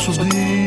sus gritos.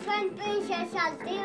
分分小小滴。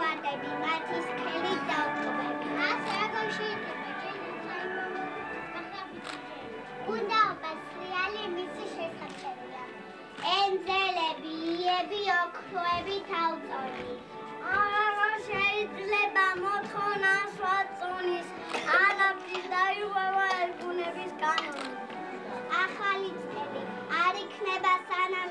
ვარდები, მათი სქელით დავტყობები. მას როგორ შეიძლება ჯერ უცაიმო უნდა ოპასრიალი მისი შესაძლებია. ენძელები, იები, ოქროები თავწონი. აღარ შეიძლება მოთხოვნა სხვა წონის, არაფრის დაიღვევა ეგუნების კანონი. ახალი წელი არ იქნება სანამ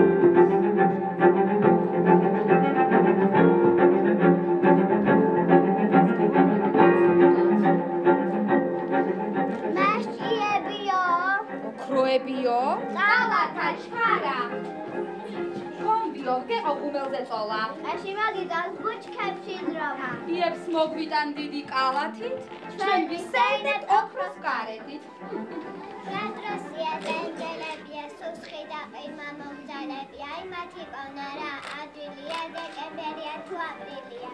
შეწოლა. აში მაგიდას ბუჩქებში დრომა. იებს მოგვიტან დიდი კალათით, ჩვენ ვისეიდეთ ოქროს გარეთით. გასდროსია დენჯელებია სუსხი და ყირმა მომძალები აი მათი პოვნა რა ადვილია დეკემბერია თუ აპრილია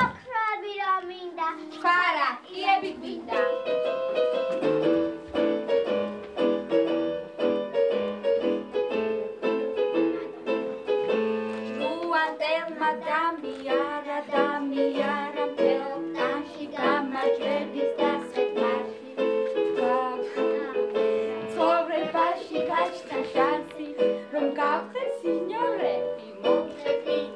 ოქროები რომ მინდა ხარა, იები გვინდა. რუანტელმა დამიარა, დამიარა მთელ ტანში გამარჯვების დასწრებში. ცხოვრებაში გაჩნდა შანსი, რომ გავხდეთ სინიორები, მომწევი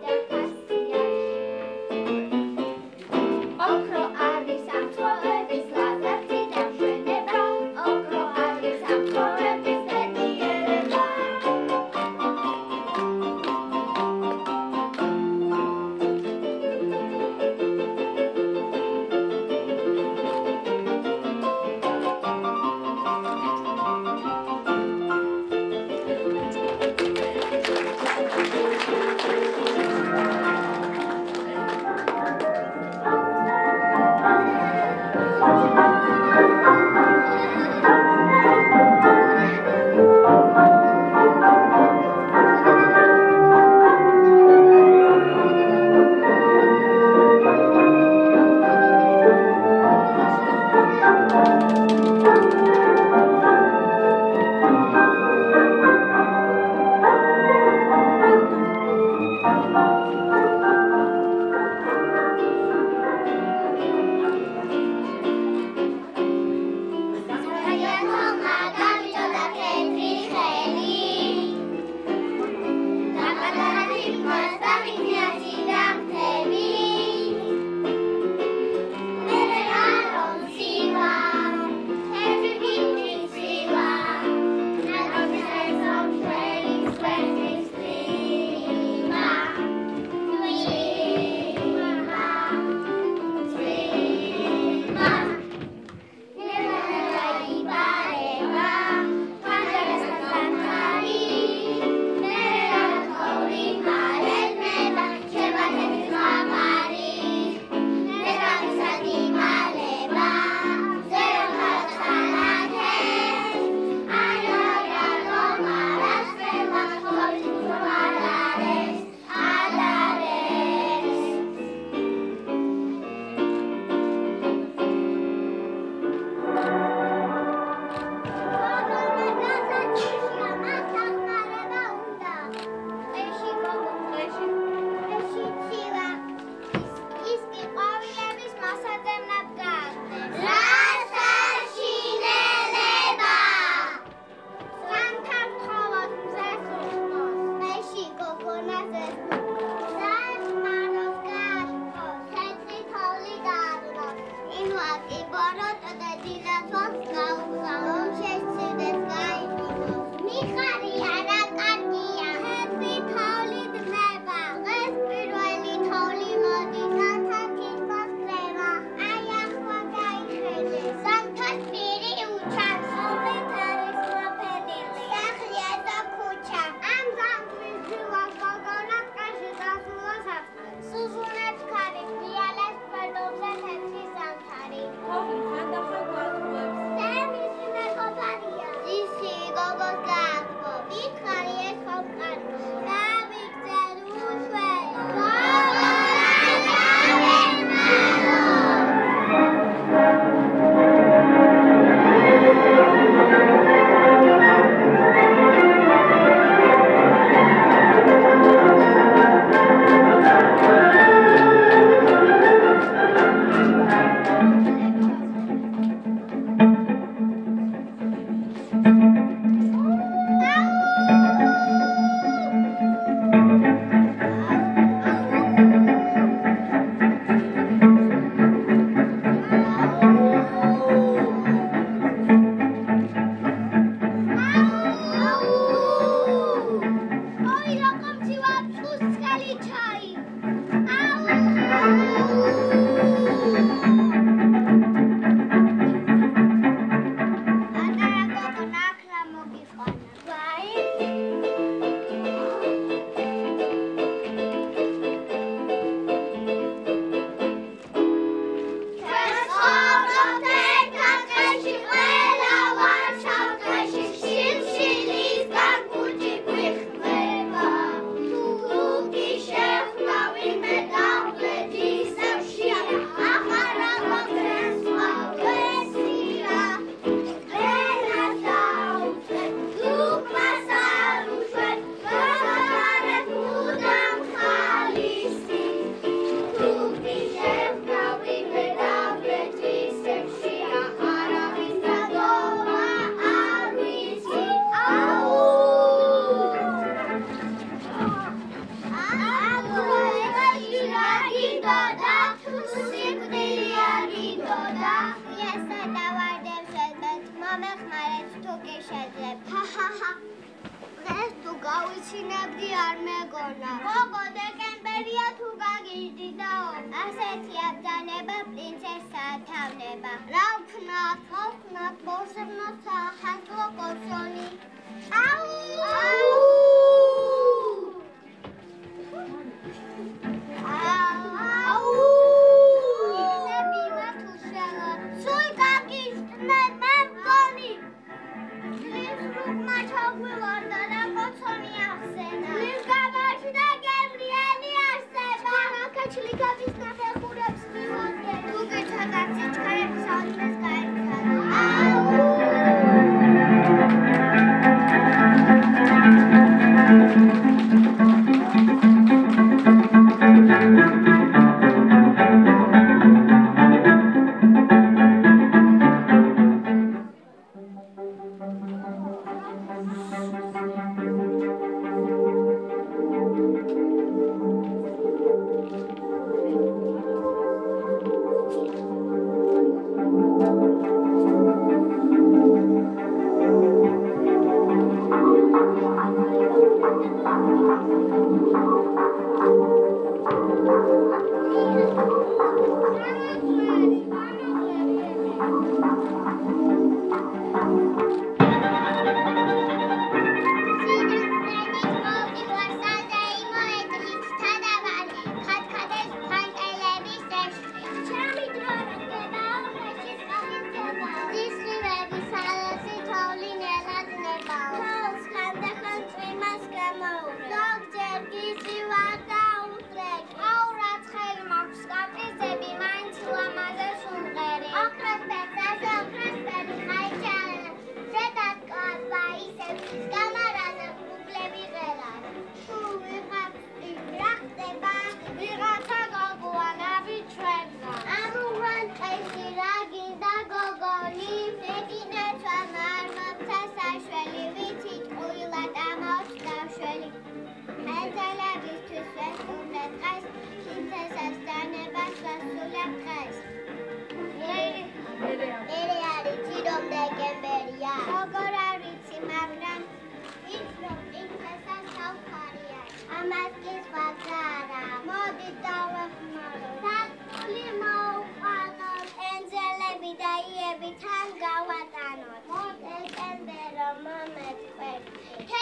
Yeah.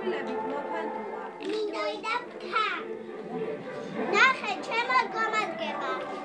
სიკვდილებით მოფანტოა. მინდოიდა ფთა. ნახე, ჩემო გამადგება.